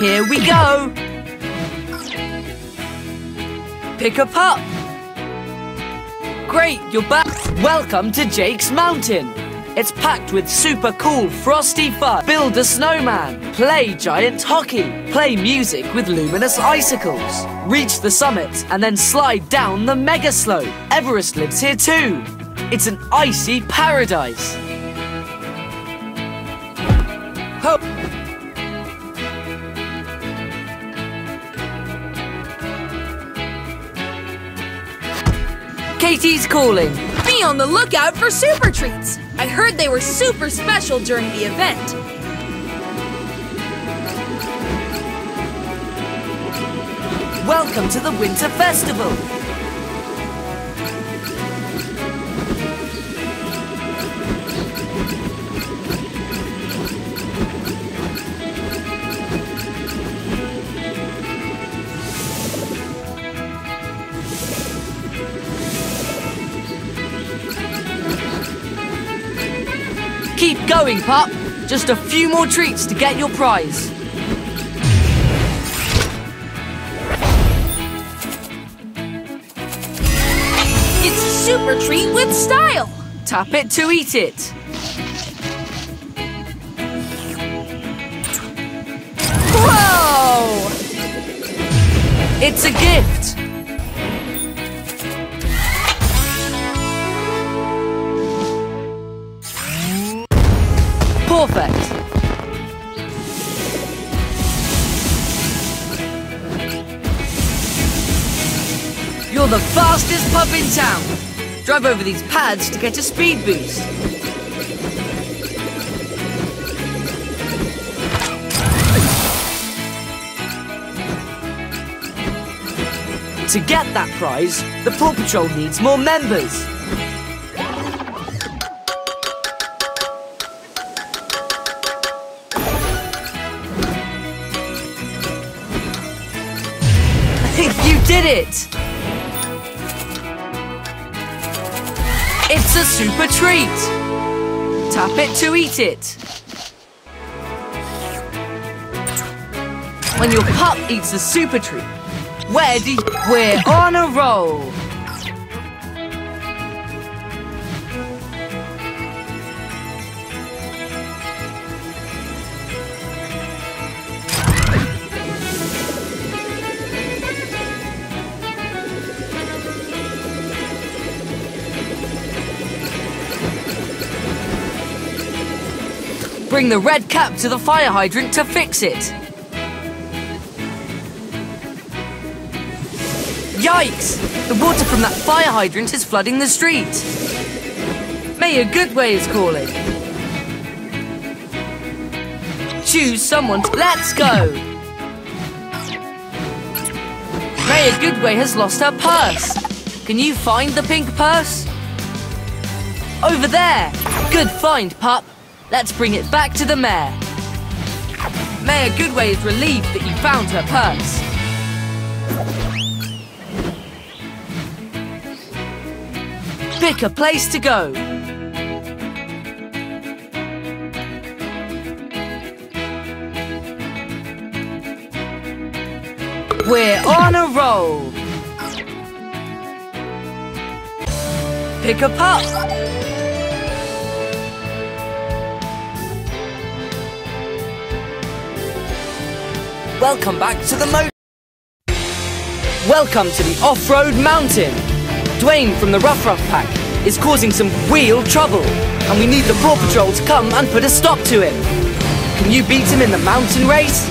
Here we go! Pick a pup! Great, you're back! Welcome to Jake's Mountain! It's packed with super cool frosty fun. Build a snowman, play giant hockey, play music with luminous icicles, reach the summit and then slide down the mega slope. Everest lives here too. It's an icy paradise. Ho Katie's calling. Be on the lookout for super treats. I heard they were super special during the event. Welcome to the Winter Festival. Going, pup. Just a few more treats to get your prize. It's a super treat with style. Tap it to eat it. Whoa! It's a gift. You're the fastest pup in town. Drive over these pads to get a speed boost. To get that prize, the Paw Patrol needs more members. I think you did it! It's a super treat! Tap it to eat it. When your pup eats a super treat, where do you... We're on a roll! Bring the red cap to the fire hydrant to fix it. Yikes! The water from that fire hydrant is flooding the street. Mayor Goodway is calling. Choose someone. To... Let's go! Mayor Goodway has lost her purse. Can you find the pink purse? Over there! Good find, pup. Let's bring it back to the mayor. Mayor Goodway is relieved that you found her purse. Pick a place to go. We're on a roll. Pick a pup. Welcome back to the mo. Welcome to the off-road mountain. Dwayne from the Ruff-Ruff Pack is causing some real trouble, and we need the Paw Patrol to come and put a stop to him. Can you beat him in the mountain race?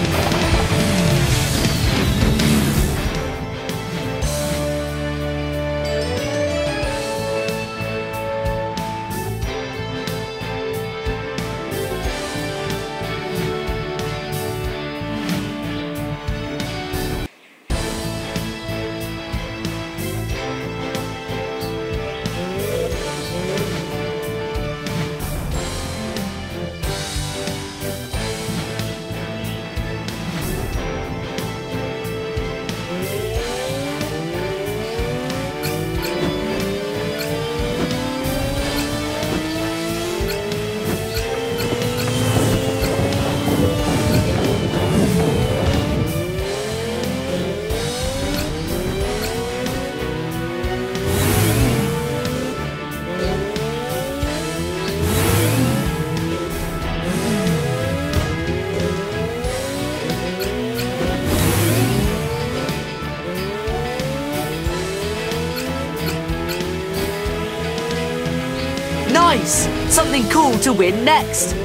Something cool to win next.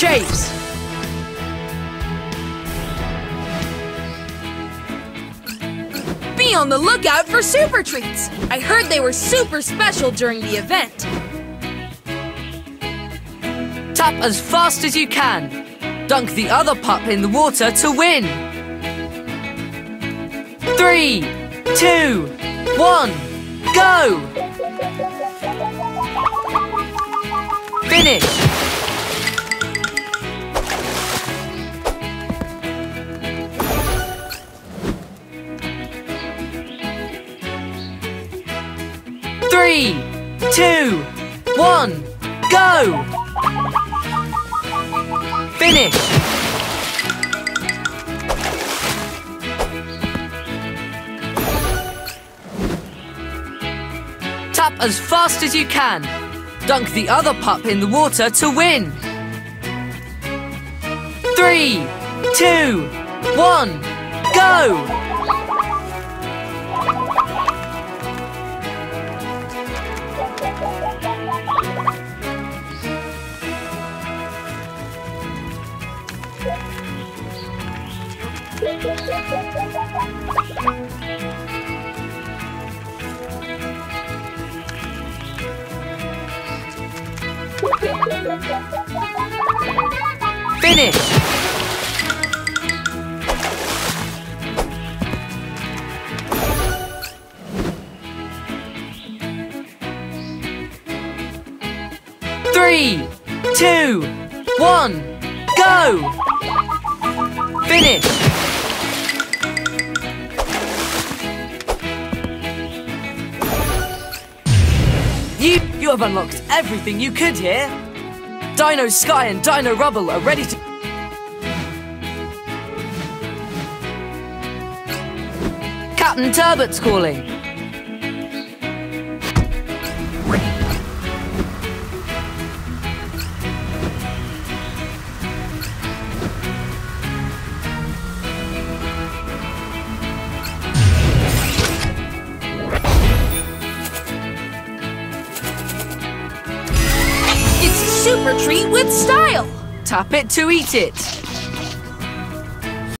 Chase! Be on the lookout for super treats. I heard they were super special during the event. Tap as fast as you can. Dunk the other pup in the water to win. Three, two, one, go! Finish! Three, two, one, go! Finish! Tap as fast as you can. Dunk the other pup in the water to win. Three, two, one, go! Finish! Three, two, one, go! Finish! You, have unlocked everything you could here. Dino Sky and Dino Rubble are ready to... Captain Turbot's calling. Style. Tap it to eat it.